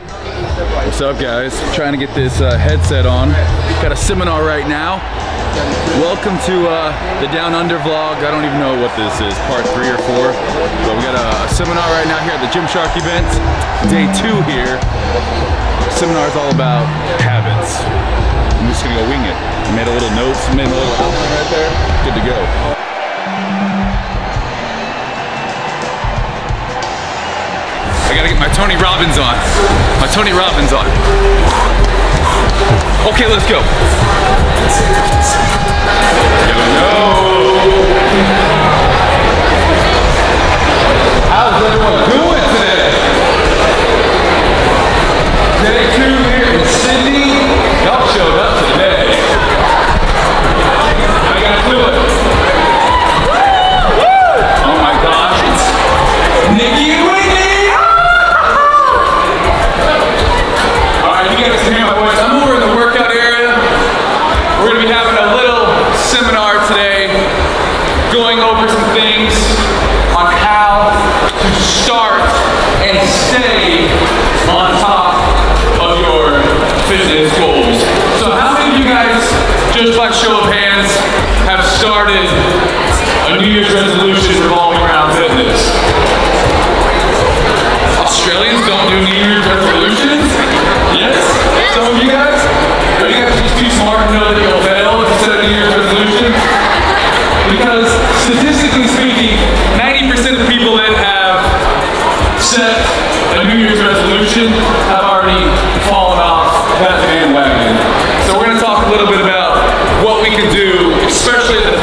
What's up guys? Trying to get this uh, headset on. Got a seminar right now. Welcome to uh, the Down Under vlog. I don't even know what this is, part three or four. But we got a, a seminar right now here at the Gymshark event. Day two here. Seminar is all about habits. I'm just gonna go wing it. Made a little notes, made a little outline right there. Good to go. I gotta get my Tony Robbins on. My Tony Robbins on. Okay, let's go. How's fitness goals. So how many of you guys, just by show of hands, have started a New Year's resolution revolving around fitness? Australians don't do New Year's resolutions? Yes? Some of you guys? Are you guys just too smart to know that you'll fail if you set a New Year's resolution? Because statistically speaking, 90% of people that have set a New Year's resolution have already fallen that bandwagon. So we're going to talk a little bit about what we can do, especially in the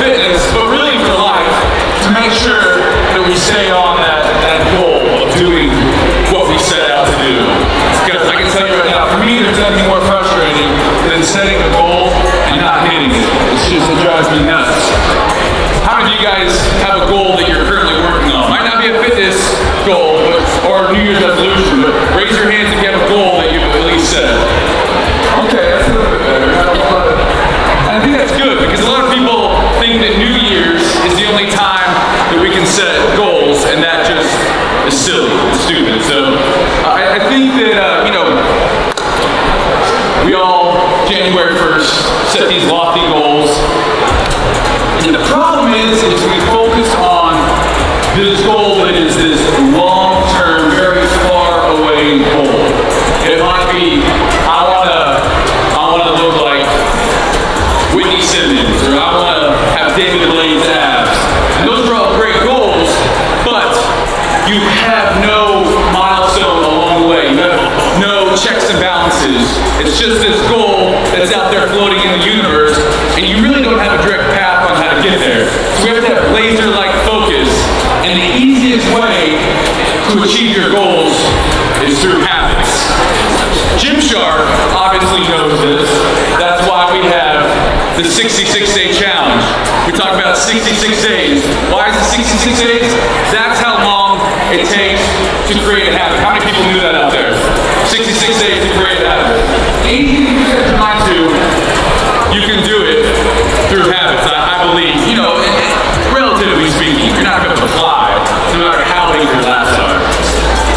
1st set these lofty goals. And the problem is, is we focus on this goal that is this long-term, very far away goal. It might be, I wanna, I wanna look like Whitney Simmons, or I wanna have David Blaine's abs. And those are all great goals, but you have no milestone along the way. No checks and balances. It's just this goal that's out there floating in the universe, and you really don't have a direct path on how to get there. So we have to have laser-like focus, and the easiest way to achieve your goals is through habits. Jim Gymshark obviously knows this. That's why we have the 66-day challenge. We talk about 66 days. Why is it 66 days? That's how long it takes to create a habit. How many people knew that out there? 66 days to create a habit. Anything you set your mind you can do it through habits. I, believe. You know, relatively speaking, you're not going to fly, no matter how big your lats are.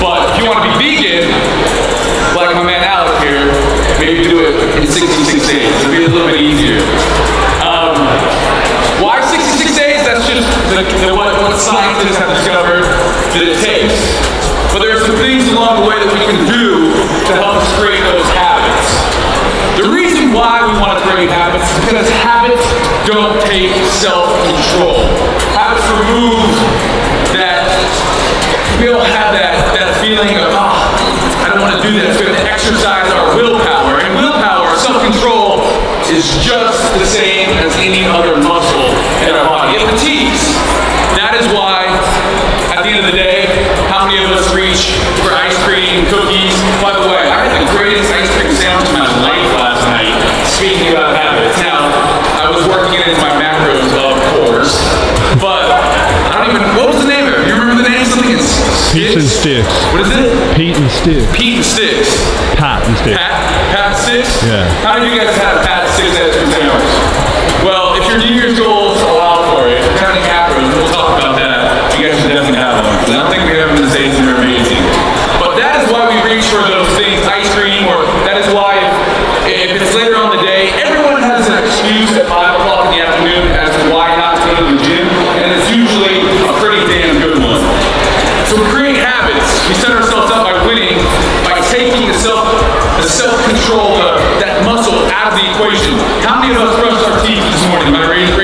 But if you want to be vegan, like my man Alec here, maybe do it in 66 days. It'll be a little bit easier. Um, why 66 days? That's just the, the, what, what scientists that it takes. But there are some things along the way that we can do to help us create those habits. The reason why we want to create habits is because habits don't take self-control. Habits remove that we don't have that, that feeling of, ah, I don't want to do that. It's going to exercise our willpower. And willpower, self-control, is just the same as any other muscle in our body. It fatigues. That is why, end of the day, how many of us reach for ice cream, cookies? By the way, I had the greatest ice cream sandwich of my life last night. Speaking about habits. Now, I was working it into my macros, of course, but I don't even. What was the name of it? You remember the name? Something in Pete and Sticks? Sticks. What is it? Pete and Sticks. Pete and Sticks. Pat and Sticks. Pat? Pat Six? Yeah. How many of you guys have Pat Six ice cream sandwich? Well, if your New Year's goals And I think we have these days that are amazing. But that is why we reach for those things, ice cream, or that is why if, if it's later on the day, everyone has an excuse at 5 o'clock in the afternoon as to why not to go to the gym, and it's usually a pretty damn good one. So we create habits. We set ourselves up by winning, by taking the self the self-control, the, that muscle out of the equation. How many of us brushed our teeth this morning by raising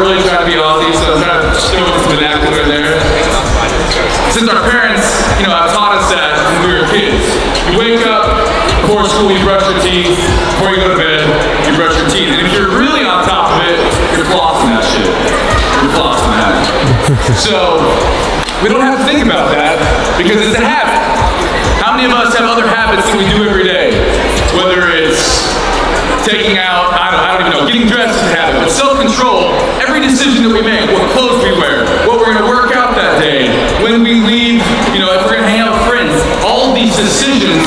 really trying to be Aussie, so I'm trying to show some vernacular there. Since our parents, you know, have taught us that when we were kids. You wake up before school, you brush your teeth. Before you go to bed, you brush your teeth. And if you're really on top of it, you're flossing that shit. You're flossing that. So we don't have to think about that because it's a habit. How many of us have other habits that we do every day? Whether it's taking out, I don't, I don't even know, getting dressed is a habit, but self-control, every decision that we make, what clothes we wear, what we're gonna work out that day, when we leave, you know, if we're gonna hang out with friends, all these decisions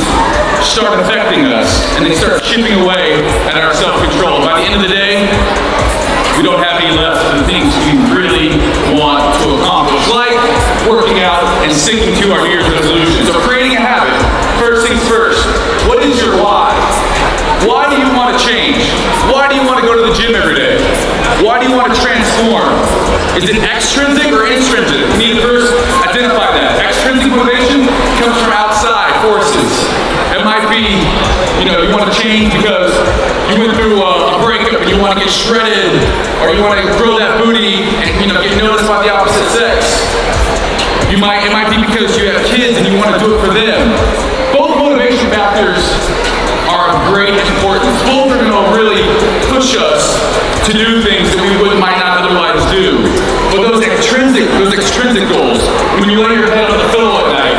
start affecting us and they start chipping away at our self-control. By the end of the day, we don't have any left of the things we really want to accomplish, like working out and sticking to our New Year's resolution. Is it extrinsic or intrinsic? We need to first identify that. Extrinsic motivation comes from outside forces. It might be, you know, you want to change because you went through a, a breakup and you want to get shredded, or you want to grow that booty and you know get noticed by the opposite sex. You might it might be because you have kids and you want to do it for them. Both motivation factors are of great importance. Both are going to really push us to do things that we would might not otherwise do. Goals, when you lay your head on the pillow at night,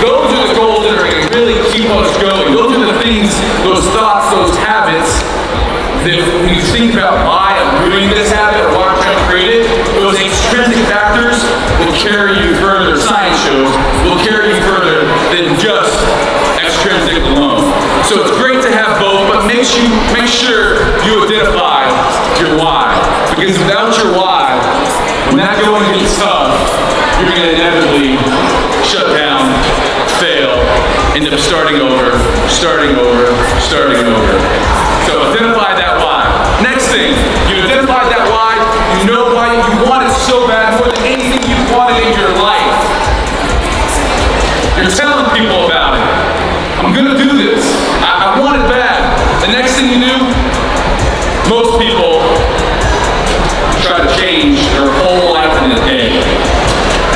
those are the goals that are going to really keep us going. Those are the things, those thoughts, those habits that when you think about why I'm doing this habit or why I'm trying to create it, those extrinsic factors will carry you further. Science shows will carry you further than just extrinsic alone. So it's great to have both, but make sure make sure you identify your why. Because without your why, when that going you're going to inevitably shut down, fail, end up starting over, starting over, starting over. So identify that why. Next thing, you identify that why, you know why you want it so bad more than anything you wanted in your life. You're telling people about it. I'm gonna do this. I, I want it bad. The next thing you do, most people try to change their whole life in a day.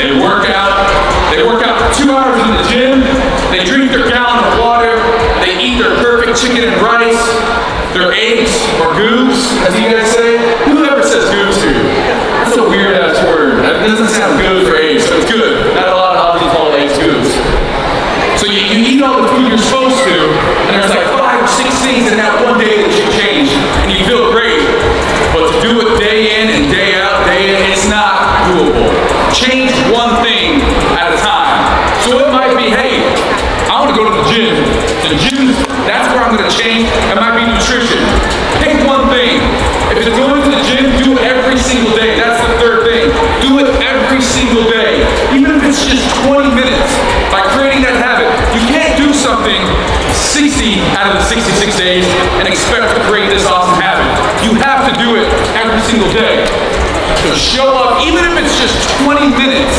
They work out, they work out for two hours in the gym, they drink their gallon of water, they eat their perfect chicken and rice, their eggs or goose, as you guys say. Whoever says goose to you? That's a weird ass word. That doesn't sound good for eggs, so it's good. It might be nutrition. Pick one thing. If it's going to the gym, do it every single day. That's the third thing. Do it every single day. Even if it's just 20 minutes. By creating that habit, you can't do something 60 out of the 66 days and expect to create this awesome habit. You have to do it every single day. So show up, even if it's just 20 minutes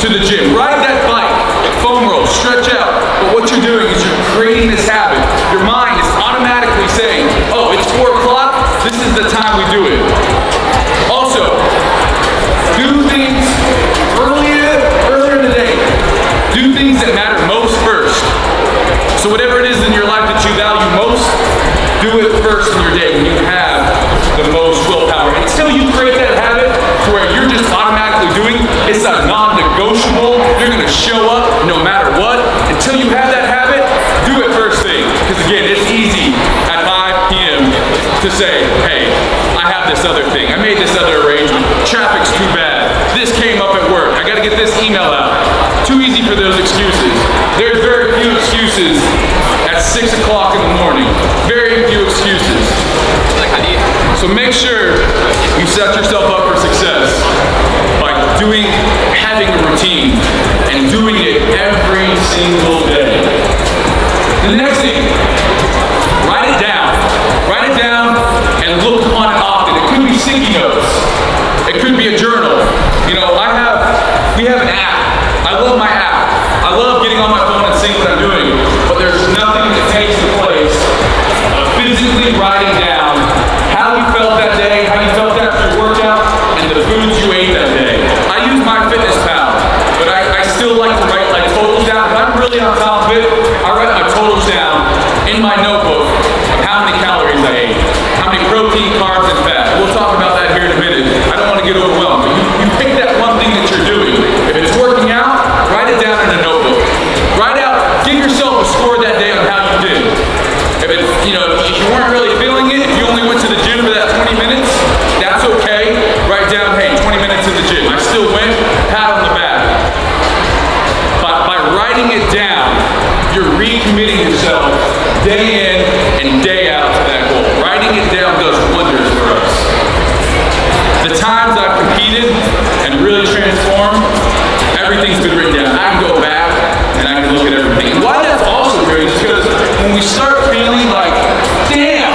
to the gym. Ride that do it first in your day when you have the most willpower. Until you create that habit to where you're just automatically doing, it's a non-negotiable. You're gonna show up no matter what. Until you have that habit, do it first thing. Because again, it's easy at 5 p.m. to say, hey, I have this other thing. I made this other arrangement. Traffic's too bad. This came up at work. I gotta get this email out. Too easy for those excuses. There's very few excuses at 6 o'clock in the morning. So make sure you set yourself up for success by doing, having a routine and doing it every single day. The next thing we start feeling like, damn,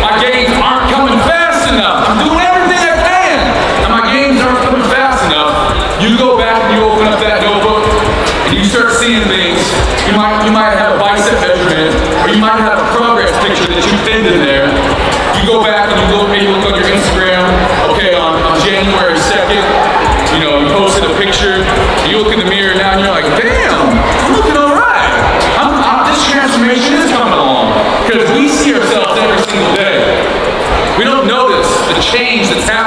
my games aren't coming fast enough. I'm doing everything I can, and my games aren't coming fast enough. You go back and you open up that notebook, and you start seeing things. You might, you might change the happening.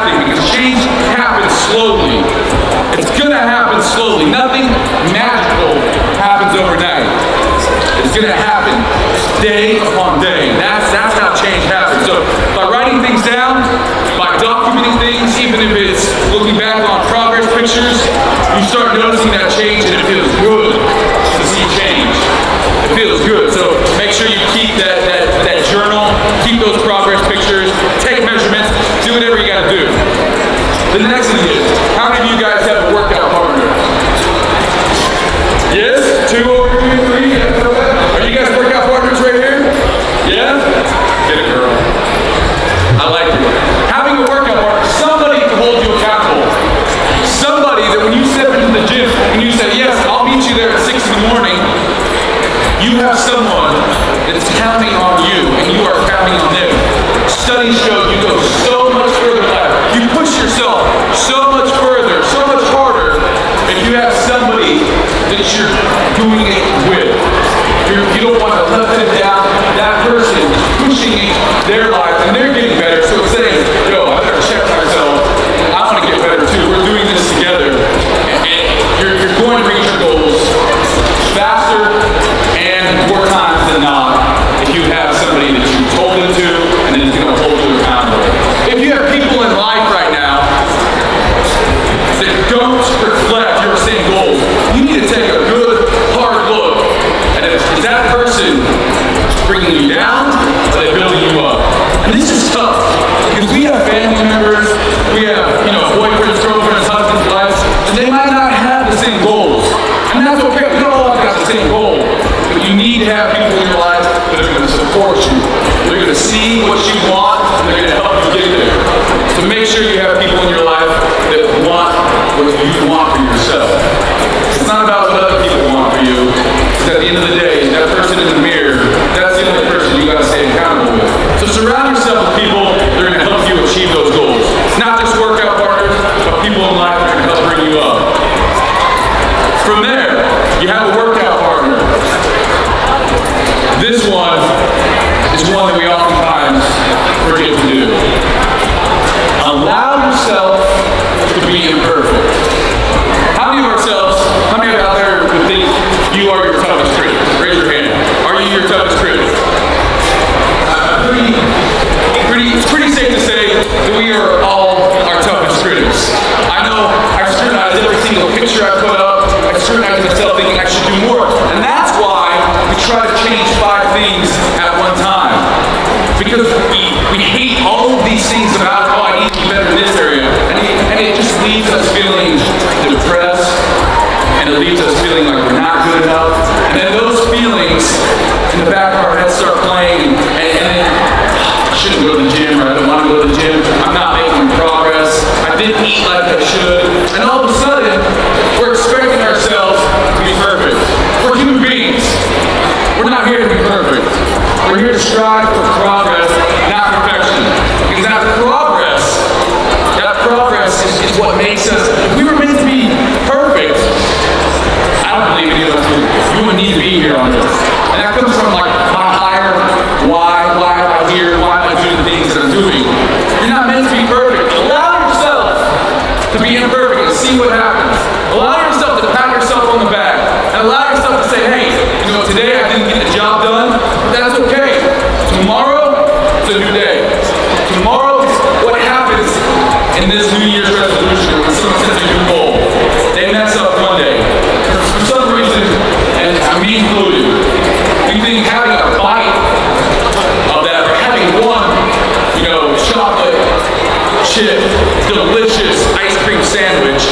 chip, delicious ice cream sandwich.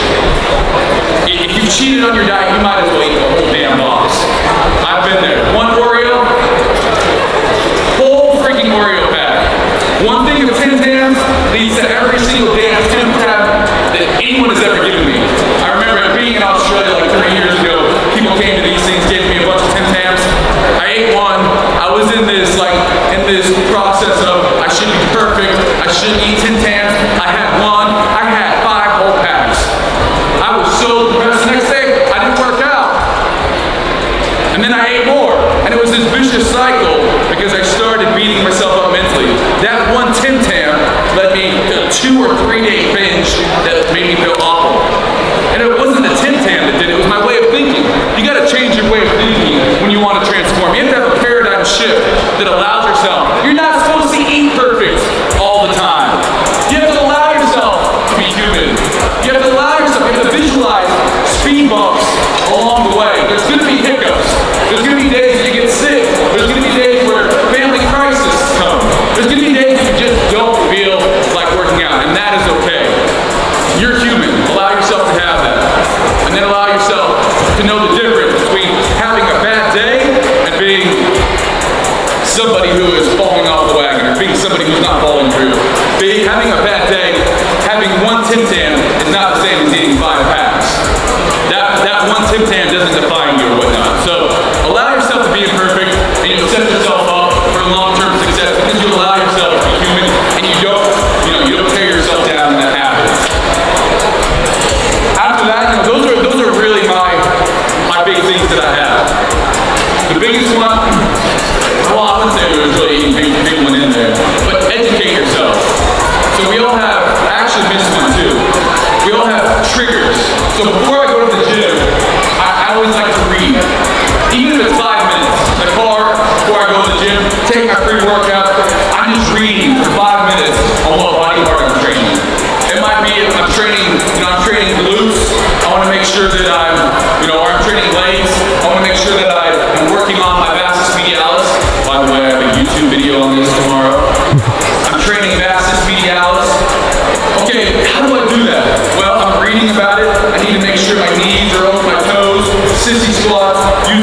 If you cheated on your diet, you might that allows yourself. You're not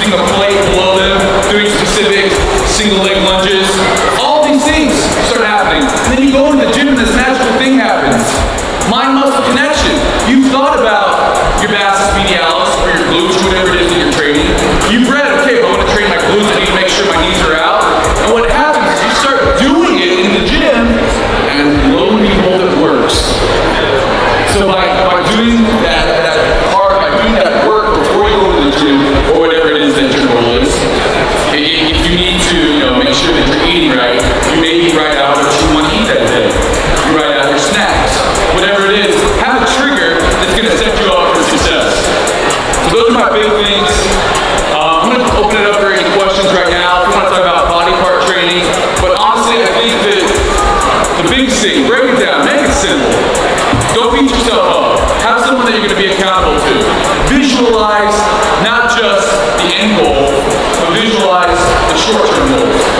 using a plate Go don't beat yourself up. Have someone that you're going to be accountable to. Visualize not just the end goal, but visualize the short-term goals.